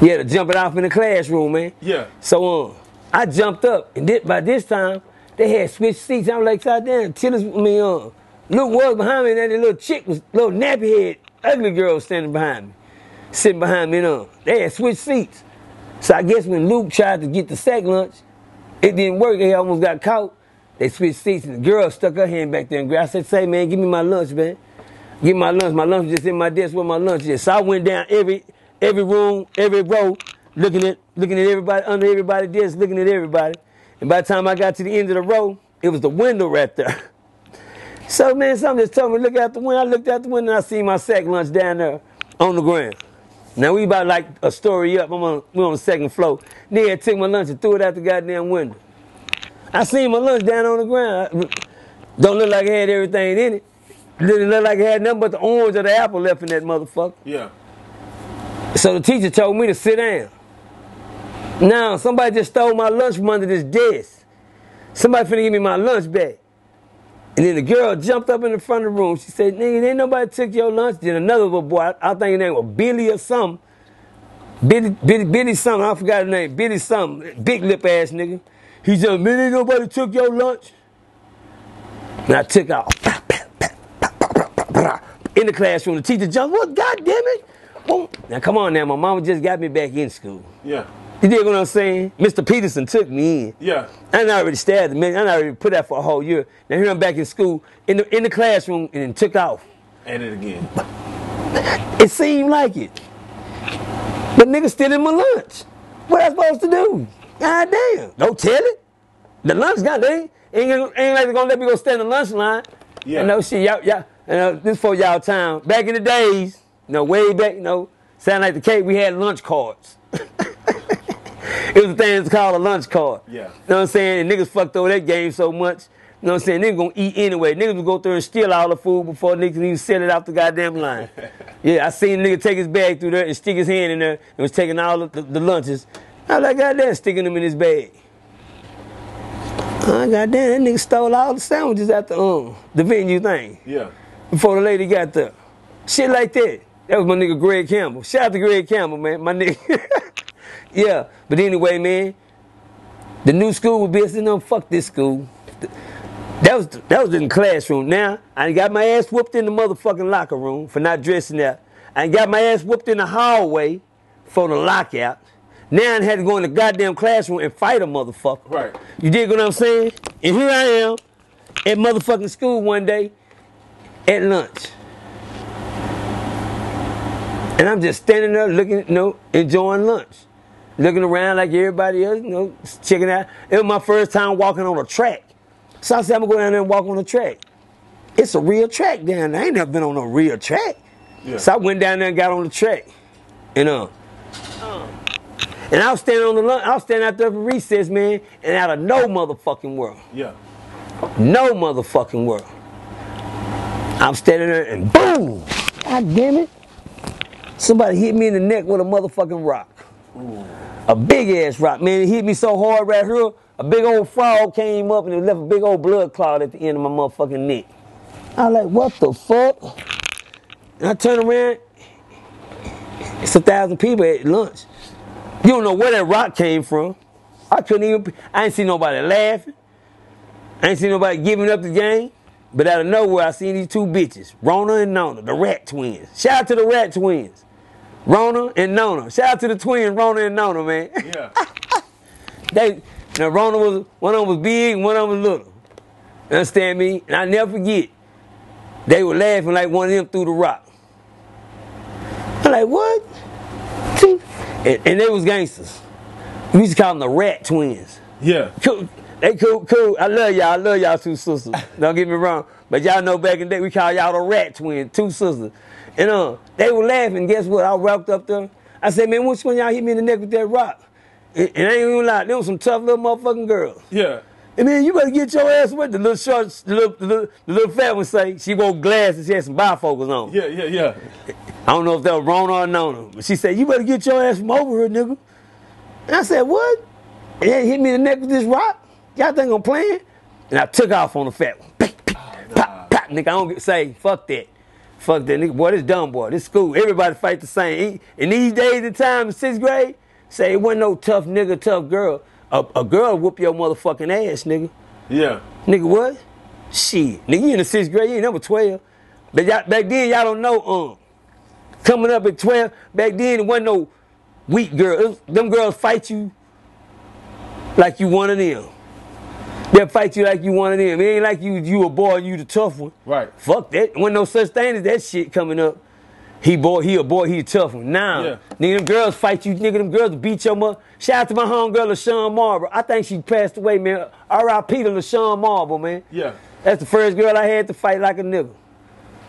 Yeah, to jump it off in the classroom, man. Yeah. So um, I jumped up, and thi- by this time they had switched seats. I was like, "God damn!" Tillis, I mean, uh, Luke was behind me, and then the little chick was little nappy head, ugly girl standing behind me, sitting behind me. And uh, they had switched seats. So I guess when Luke tried to get the sack lunch, it didn't work. He almost got caught. They switched seats, and the girl stuck her hand back there and grabbed. I said, "Say, man, give me my lunch, man. Give me my lunch. My lunch is just in my desk where my lunch is." So I went down every every room, every row, looking at looking at everybody under everybody's desk, looking at everybody. And by the time I got to the end of the row, it was the window right there. So man, something just told me look out the window. I looked out the window and I see my sack lunch down there on the ground. Now we about like a story up. I'm on we on the second floor. Nigga took my lunch and threw it out the goddamn window. I seen my lunch down on the ground. Don't look like it had everything in it. Didn't look like it had nothing but the orange or the apple left in that motherfucker. Yeah. So the teacher told me to sit down. Now somebody just stole my lunch from under this desk. Somebody finna give me my lunch back. And then the girl jumped up in the front of the room. She said, nigga, ain't nobody took your lunch. Then another little boy, I, I think his name was Billy or something. Billy, Billy, Billy something, I forgot his name. Billy something, big lip ass nigga. He said, man, ain't nobody took your lunch. And I took off. In the classroom, the teacher jumped, what, God damn it. Boom. Now come on now, my mama just got me back in school. Yeah. You dig what I'm saying? Mr. Peterson took me in. Yeah. I done already stabbed him. man. I already put that for a whole year. Now here I'm back in school, in the in the classroom, and then took off. And it again. It seemed like it. But nigga still in my lunch. What I supposed to do? God damn. Don't tell it. The lunch got they ain't, ain't, like they gonna let me go stand in the lunch line. Yeah. You know, shit, y'all, y'all, you know, this for y'all time. Back in the days, know, way back, you know, sound like the cake, we had lunch cards. it was a thing that's called a lunch card. Yeah. You know what I'm saying? And niggas fucked over that game so much. You know what I'm saying? Niggas gonna eat anyway. Niggas would go through and steal all the food before niggas even send it off the goddamn line. yeah, I seen a nigga take his bag through there and stick his hand in there and was taking all the, the lunches. I was like, goddamn, sticking them in his bag. Oh, goddamn, that nigga stole all the sandwiches at the um the venue thing Yeah. before the lady got there. Shit like that. That was my nigga Greg Campbell. Shout out to Greg Campbell, man. My nigga. yeah. But anyway, man, the new school was business. No, fuck this school. That was that was in the classroom. Now I got my ass whooped in the motherfucking locker room for not dressing up. I got my ass whooped in the hallway for the lockout. Now I had to go in the goddamn classroom and fight a motherfucker. Right. You dig what I'm saying? And here I am at motherfucking school one day at lunch. And I'm just standing there looking, you know, enjoying lunch. Looking around like everybody else, you know, checking out. It was my first time walking on a track. So I said, I'm gonna go down there and walk on the track. It's a real track down there. I ain't never been on a real track. Yeah. So I went down there and got on the track. And uh, and I was standing on the lunch, I was standing out there for recess, man, and out of no motherfucking world. Yeah. No motherfucking world. I'm standing there and boom! God damn it. Somebody hit me in the neck with a motherfucking rock. A big ass rock, man. It hit me so hard right here, a big old frog came up and it left a big old blood clot at the end of my motherfucking neck. I was like, what the fuck? And I turn around, it's a thousand people at lunch. You don't know where that rock came from. I couldn't even, I ain't see nobody laughing. I ain't seen nobody giving up the game. But out of nowhere, I seen these two bitches, Rona and Nona, the Rat Twins. Shout out to the Rat Twins. Rona and Nona. Shout out to the twins, Rona and Nona, man. Yeah. they now Rona was one of them was big and one of them was little. You understand me? And I never forget. They were laughing like one of them threw the rock. I'm like, what? And, and they was gangsters. We used to call them the Rat Twins. Yeah. Cool. They cool, cool. I love y'all. I love y'all two sisters. Don't get me wrong. But y'all know back in the day we call y'all the rat twin, two sisters. And uh, they were laughing. Guess what? I walked up there. I said, man, which one y'all hit me in the neck with that rock? And, and I ain't even lie, them some tough little motherfucking girls. Yeah. And man, you better get your ass with the little short, the little, the little, the little fat one say she wore glasses, she had some bifocals on. Yeah. Yeah. Yeah. I don't know if that was Rona or Nona, but she said, you better get your ass from over here, nigga. And I said, what? And they hit me in the neck with this rock? Y'all think I'm playing? And I took off on the fat one. Pop, pop, pop, nigga, I don't get- say, fuck that. Fuck that nigga. Boy, this Dunbar. This school. Everybody fight the same. In these days and times, sixth grade, say it wasn't no tough nigga, tough girl. A, a girl whoop your motherfucking ass, nigga. Yeah. Nigga, what? Shit. Nigga, you in the sixth grade, you ain't number 12. But y'all, back then, y'all don't know, um, coming up at 12, back then, it wasn't no weak girl. Was- them girls fight you like you one of them. They'll fight you like you one of them. It ain't like you you a boy and you the tough one. Right. Fuck that. Wasn't no such thing as that shit coming up. He boy, he a boy, he a tough one. Now, Yeah. nigga, them girls fight you, nigga, them girls beat your mother. Shout out to my homegirl, LaShawn Marble. I think she passed away, man. R.I.P. to LaShawn Marble, man. Yeah. That's the first girl I had to fight like a nigga.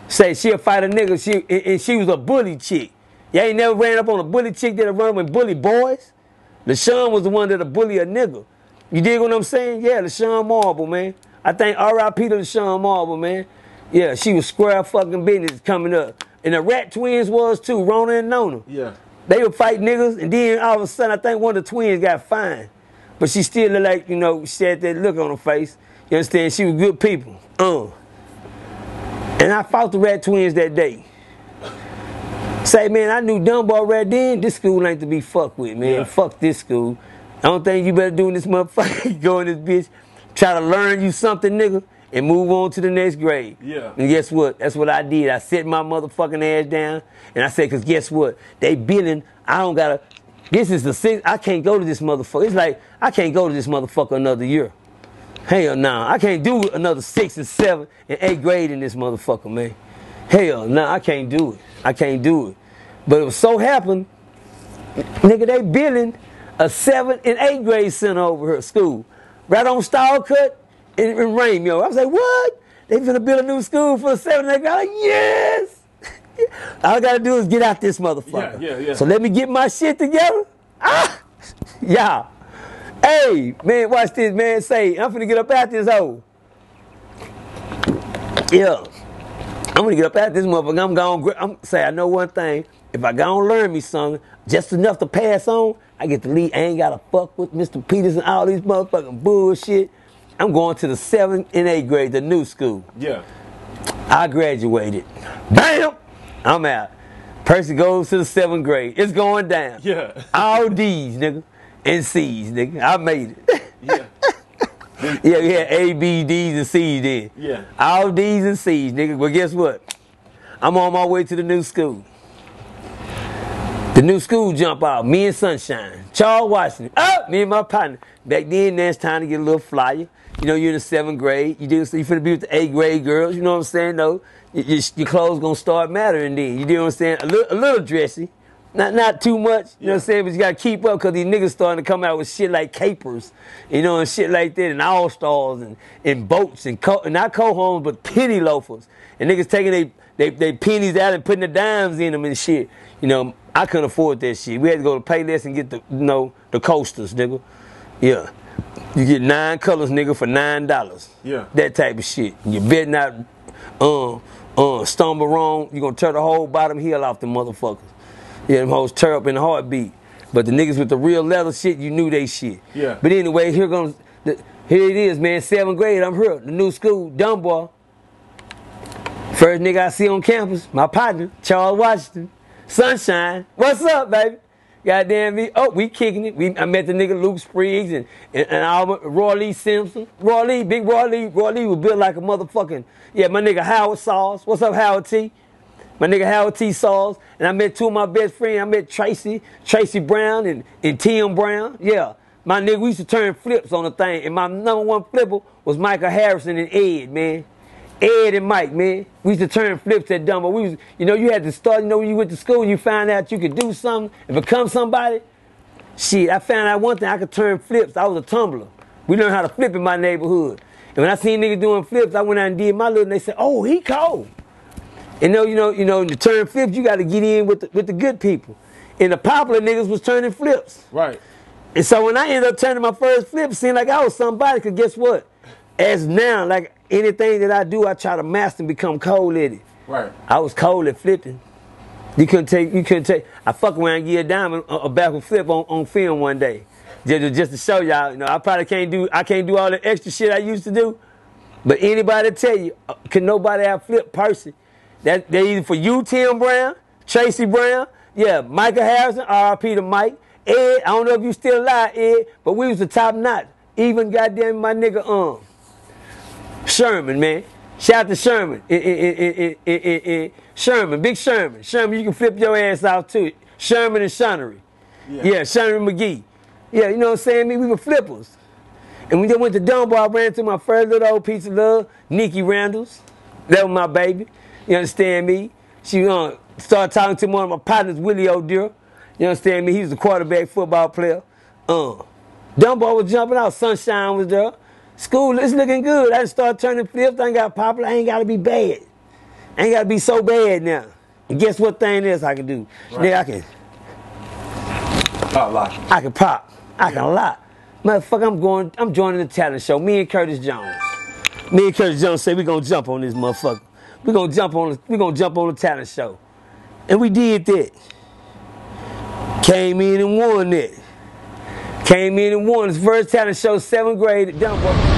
Say she'll fight a nigga, she and, and she was a bully chick. You ain't never ran up on a bully chick that'll run with bully boys. LaShawn was the one that'll bully a nigga. You dig what I'm saying? Yeah, LaShawn Marble, man. I think R.I.P. to LaShawn Marble, man. Yeah, she was square fucking business coming up. And the Rat Twins was too, Rona and Nona. Yeah. They would fight niggas, and then all of a sudden, I think one of the twins got fined. But she still looked like, you know, she had that look on her face. You understand? She was good people. Uh. And I fought the Rat Twins that day. Say, man, I knew Dunbar right then. This school ain't to be fucked with, man. Yeah. Fuck this school. I don't think you better do in this motherfucker. Go in this bitch, try to learn you something, nigga, and move on to the next grade. Yeah. And guess what? That's what I did. I set my motherfucking ass down, and I said, cause guess what? They billing. I don't gotta. This is the six. I can't go to this motherfucker. It's like I can't go to this motherfucker another year. Hell no, I can't do another six and seven and eighth grade in this motherfucker, man. Hell no, I can't do it. I can't do it. But it was so happened, nigga, they billing a seventh and eighth grade center over her school. Right on Stalcup in, in Ramio. I was like, what? They finna build a new school for the seventh and eighth grade. I'm like, yes! All I gotta do is get out this motherfucker. Yeah, yeah, yeah. So let me get my shit together. Ah! Yeah. Hey, man, watch this, man. Say, I'm finna get up out this hole. Yeah. I'm gonna get up out this motherfucker. I'm gonna I'm say I know one thing. If I gonna learn me something, just enough to pass on, I get to leave. I ain't gotta fuck with Mr. Peters and all these motherfucking bullshit. I'm going to the seventh and eighth grade, the new school. Yeah. I graduated. Bam! I'm out. Percy goes to the seventh grade. It's going down. Yeah. All D's, nigga. And C's, nigga. I made it. Yeah. yeah, we had A, B, D's, and C's then. Yeah. All D's and C's, nigga. But guess what? I'm on my way to the new school. The new school jump out. Me and Sunshine. Charles Washington. Oh, me and my partner. Back then, now it's time to get a little flyer. You know, you're in the seventh grade. You do, so you finna be with the eighth grade girls. You know what I'm saying? No, your, your, clothes gonna start mattering then. You know what I'm saying? A little, a little dressy. Not not too much, you know what I'm saying? But you gotta keep up because these niggas starting to come out with shit like capers, you know, and shit like that, and all stars and, and boats and co- not co-homes, but penny loafers. And niggas taking they, they they pennies out and putting the dimes in them and shit. You know, I couldn't afford that shit. We had to go to Payless and get the you know the coasters, nigga. Yeah. You get nine colors, nigga, for nine dollars. Yeah. That type of shit. You better not um uh stumble wrong, You're gonna tear the whole bottom heel off the motherfuckers. Yeah, them hoes tear up in a heartbeat. But the niggas with the real leather shit, you knew they shit. Yeah. But anyway, here comes the, here it is, man. Seventh grade, I'm here. The new school, Dunbar. First nigga I see on campus, my partner, Charles Washington. Sunshine. What's up, baby? Goddamn me. Oh, we kicking it. We, I met the nigga Luke Spriggs and, and, and all, Roy Lee Simpson. Roy Lee, big Roy Lee. Roy Lee was built like a motherfucking, yeah, my nigga Howard Sauce. What's up, Howard T? My nigga Howard T. Sauce. And I met two of my best friends. I met Tracy, Tracy Brown and, and Tim Brown. Yeah. My nigga, we used to turn flips on the thing. And my number one flipper was Michael Harrison and Ed, man. Ed and Mike, man. We used to turn flips at Dunbar. We was, you know, you had to start, you know, when you went to school, you found out you could do something and become somebody. Shit, I found out one thing, I could turn flips. I was a tumbler. We learned how to flip in my neighborhood. And when I seen niggas doing flips, I went out and did my little, and they said, oh, he cold. And know, you know, you know, to turn flips, you got to get in with the, with the good people. And the popular niggas was turning flips. Right. And so when I ended up turning my first flip, it seemed like I was somebody. Cause guess what? As now, like anything that I do, I try to master and become cold at it. Right. I was cold at flipping. You couldn't take, you couldn't take. I fuck around and get a diamond, a, a backward flip on, on film one day, just, to- just to show y'all. You know, I probably can't do, I can't do all the extra shit I used to do. But anybody tell you, uh, can nobody out flip Percy? That they either for you, Tim Brown, Tracy Brown, yeah, Michael Harrison, R.I.P. to Mike. Ed, I don't know if you still alive, Ed, but we was the top notch. Even goddamn my nigga um Sherman, man. Shout out to Sherman. Sherman, big Sherman. Sherman, you can flip your ass out too. Sherman and Shunnery. Yeah. yeah, Sherman McGee. Yeah, you know what I'm saying? Me, we were flippers. And we just went to Dunbar, I ran to my first little old piece of love, Nikki Randalls. That was my baby. You understand me? She uh, started talking to one of my partners, Willie O'Dear. You understand me? He was a quarterback football player. Uh, Dunbar was jumping out. Sunshine was there. School is looking good. I just started turning fifth. I ain't got popular. I ain't got to be bad. I ain't got to be so bad now. And guess what thing is I can do? Right. I can. Pop lock. I can pop. I yeah. can lock. Motherfucker, I'm going. I'm joining the talent show. Me and Curtis Jones. Me and Curtis Jones say we gonna jump on this motherfucker. We gonna jump on. We gonna jump on the talent show, and we did that. Came in and won it. Came in and won his first talent show, seventh grade at Dunbar.